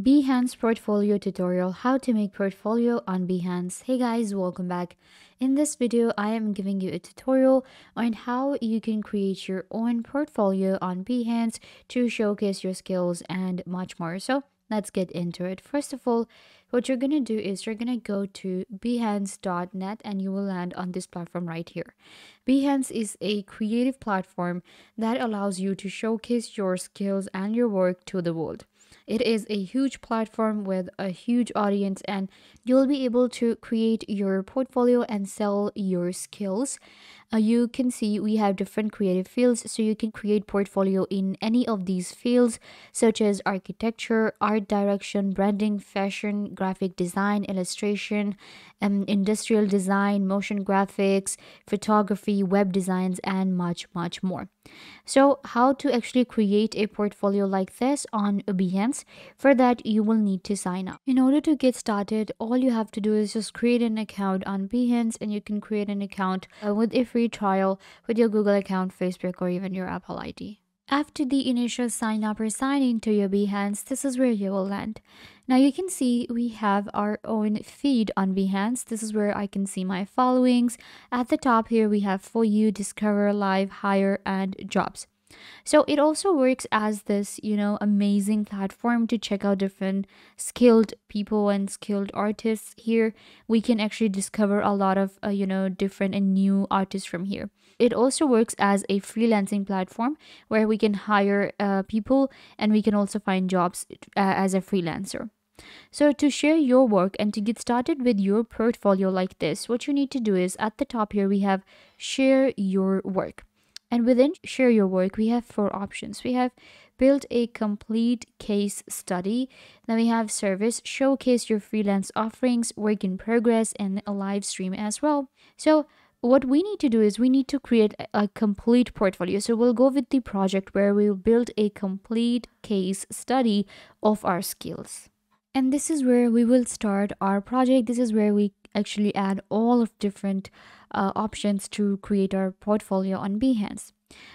Behance portfolio tutorial how to make portfolio on Behance. Hey guys, welcome back. In this video, I am giving you a tutorial on how you can create your own portfolio on Behance to showcase your skills and much more. So let's get into it. First of all, what you're going to do is you're going to go to behance.net and you will land on this platform right here. Behance is a creative platform that allows you to showcase your skills and your work to the world. It is a huge platform with a huge audience, and you'll be able to create your portfolio and sell your skills. Uh, you can see we have different creative fields, so you can create portfolio in any of these fields, such as architecture, art direction, branding, fashion, graphic design, illustration, um, industrial design, motion graphics, photography, web designs, and much, much more. So, how to actually create a portfolio like this on Behance? For that, you will need to sign up. In order to get started, all you have to do is just create an account on Behance, and you can create an account uh, with a free trial with your Google account, Facebook, or even your Apple ID. After the initial sign up or sign into your Behance, this is where you will land. Now you can see we have our own feed on Behance. This is where I can see my followings. At the top here, we have For You, Discover, Live, Hire, and Jobs. So it also works as this, you know, amazing platform to check out different skilled people and skilled artists here. We can actually discover a lot of, uh, you know, different and new artists from here. It also works as a freelancing platform where we can hire uh, people and we can also find jobs uh, as a freelancer. So to share your work and to get started with your portfolio like this, what you need to do is at the top here, we have share your work. And within share your work, we have four options. We have build a complete case study. Then we have service, showcase your freelance offerings, work in progress, and a live stream as well. So what we need to do is we need to create a complete portfolio. So we'll go with the project where we'll build a complete case study of our skills. And this is where we will start our project. This is where we actually add all of different uh, options to create our portfolio on Behance.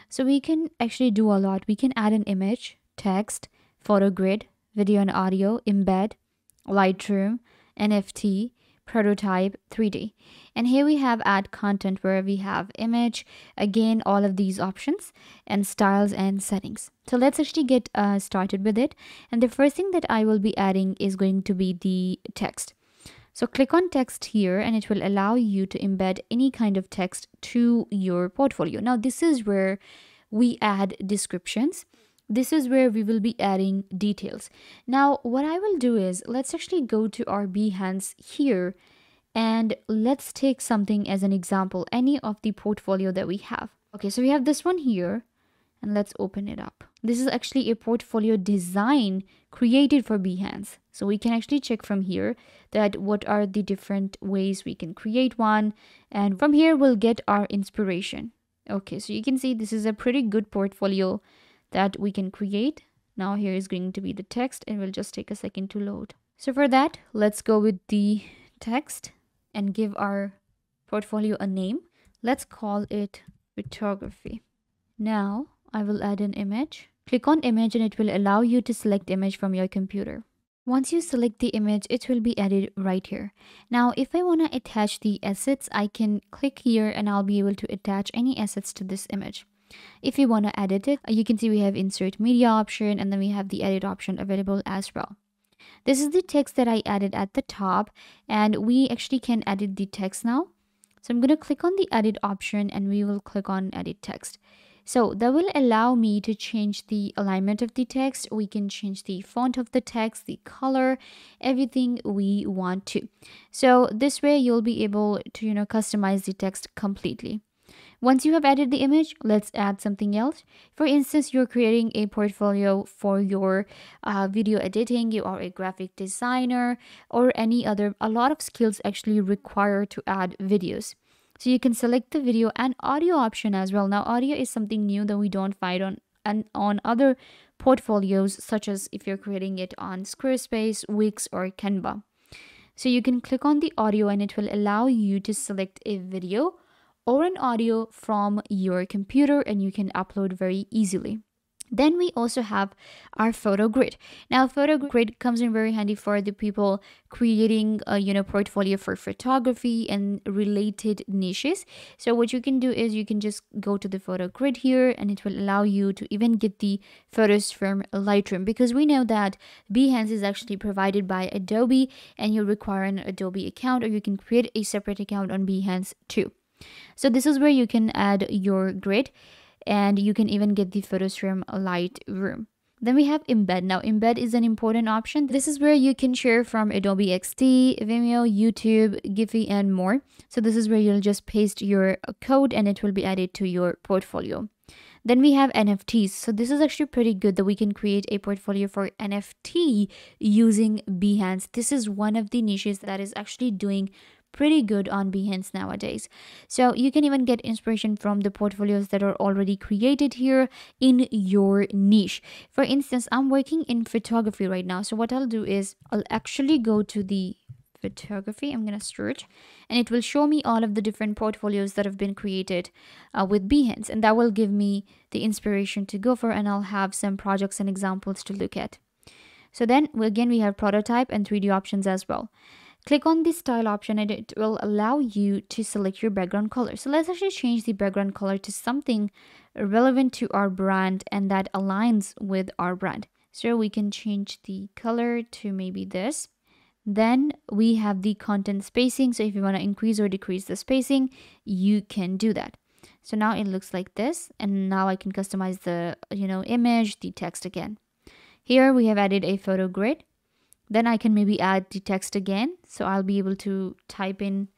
So we can actually do a lot. We can add an image, text, photo grid, video and audio, embed, Lightroom, NFT, prototype 3D. And here we have add content where we have image, again, all of these options and styles and settings. So let's actually get uh, started with it. And the first thing that I will be adding is going to be the text. So click on text here and it will allow you to embed any kind of text to your portfolio. Now this is where we add descriptions. This is where we will be adding details. Now what I will do is let's actually go to our Behance here and let's take something as an example, any of the portfolio that we have. Okay, so we have this one here and let's open it up. This is actually a portfolio design created for Behance. So we can actually check from here that what are the different ways we can create one. And from here, we'll get our inspiration. Okay, so you can see this is a pretty good portfolio that we can create. Now here is going to be the text and we'll just take a second to load. So for that, let's go with the text and give our portfolio a name. Let's call it photography. Now I will add an image. Click on image and it will allow you to select image from your computer. Once you select the image, it will be added right here. Now, if I want to attach the assets, I can click here and I'll be able to attach any assets to this image. If you want to edit it, you can see we have insert media option and then we have the edit option available as well. This is the text that I added at the top and we actually can edit the text now. So I'm going to click on the edit option and we will click on edit text. So that will allow me to change the alignment of the text. We can change the font of the text, the color, everything we want to. So this way you'll be able to, you know, customize the text completely. Once you have added the image, let's add something else. For instance, you're creating a portfolio for your uh, video editing, you are a graphic designer, or any other, a lot of skills actually require to add videos. So you can select the video and audio option as well. Now audio is something new that we don't find on and on other portfolios such as if you're creating it on Squarespace, Wix or Canva. So you can click on the audio and it will allow you to select a video or an audio from your computer and you can upload very easily. Then we also have our photo grid. Now, photo grid comes in very handy for the people creating a you know portfolio for photography and related niches. So what you can do is you can just go to the photo grid here, and it will allow you to even get the photos from Lightroom because we know that Behance is actually provided by Adobe, and you require an Adobe account, or you can create a separate account on Behance too. So this is where you can add your grid and you can even get the photos from Lightroom. Then we have embed. Now, embed is an important option. This is where you can share from Adobe XD, Vimeo, YouTube, Giphy, and more. So this is where you'll just paste your code and it will be added to your portfolio. Then we have NFTs. So this is actually pretty good that we can create a portfolio for NFT using Behance. This is one of the niches that is actually doing pretty good on Behance nowadays. So you can even get inspiration from the portfolios that are already created here in your niche. For instance, I'm working in photography right now. So what I'll do is I'll actually go to the photography i'm going to search and it will show me all of the different portfolios that have been created uh, with behance and that will give me the inspiration to go for and i'll have some projects and examples to look at so then again we have prototype and 3d options as well Click on the style option and it will allow you to select your background color. So let's actually change the background color to something relevant to our brand and that aligns with our brand. So we can change the color to maybe this. Then we have the content spacing. So if you want to increase or decrease the spacing, you can do that. So now it looks like this. And now I can customize the, you know, image, the text again. Here we have added a photo grid. Then I can maybe add the text again. So I'll be able to type in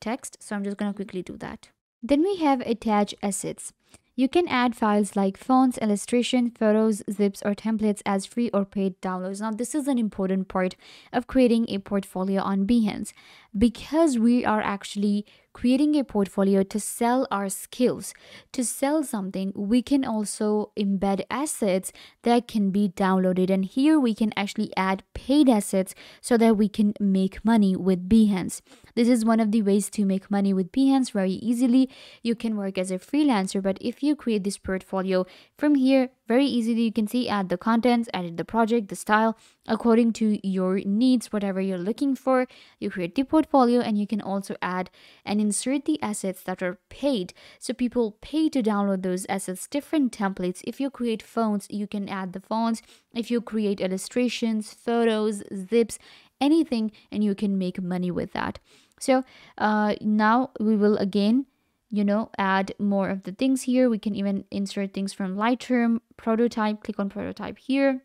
text. So I'm just going to quickly do that. Then we have attach assets. You can add files like fonts, illustration, photos, zips, or templates as free or paid downloads. Now, this is an important part of creating a portfolio on Behance because we are actually creating a portfolio to sell our skills. To sell something, we can also embed assets that can be downloaded. And here we can actually add paid assets so that we can make money with Behance. This is one of the ways to make money with Behance very easily. You can work as a freelancer, but if you create this portfolio from here, very easily you can see add the contents, edit the project, the style according to your needs, whatever you're looking for. You create the portfolio and you can also add and insert the assets that are paid. So people pay to download those assets, different templates. If you create fonts, you can add the fonts. If you create illustrations, photos, zips, anything, and you can make money with that. So uh, now we will again you know add more of the things here we can even insert things from lightroom prototype click on prototype here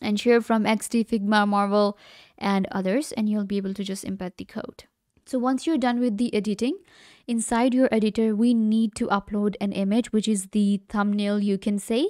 and share from xd figma marvel and others and you'll be able to just embed the code so once you're done with the editing, inside your editor, we need to upload an image, which is the thumbnail you can say.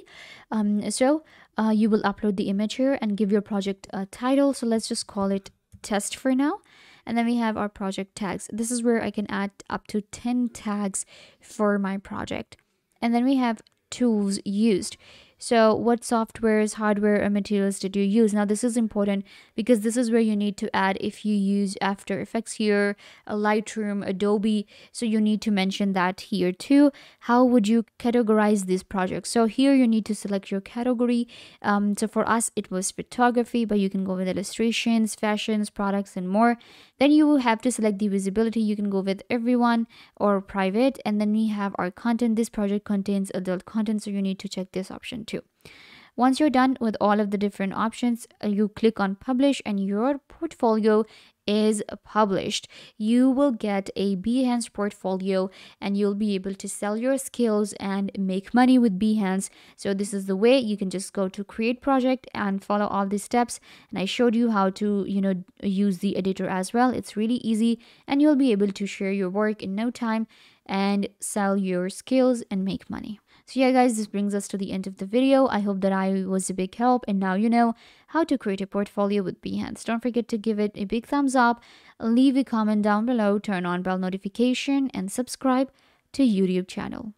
Um, so uh, you will upload the image here and give your project a title. So let's just call it test for now. And then we have our project tags. This is where I can add up to 10 tags for my project. And then we have tools used. So, what softwares, hardware, or materials did you use? Now, this is important because this is where you need to add if you use After Effects here, Lightroom, Adobe. So, you need to mention that here too. How would you categorize these projects? So, here you need to select your category. Um, so, for us, it was photography, but you can go with illustrations, fashions, products, and more. Then you have to select the visibility. You can go with everyone or private. And then we have our content. This project contains adult content, so you need to check this option too. Once you're done with all of the different options, uh, you click on publish and your portfolio is published, you will get a Behance portfolio and you'll be able to sell your skills and make money with Behance. So this is the way you can just go to create project and follow all these steps. And I showed you how to, you know, use the editor as well. It's really easy and you'll be able to share your work in no time and sell your skills and make money. So yeah guys, this brings us to the end of the video. I hope that I was a big help and now you know how to create a portfolio with Behance. Don't forget to give it a big thumbs up, leave a comment down below, turn on bell notification and subscribe to YouTube channel.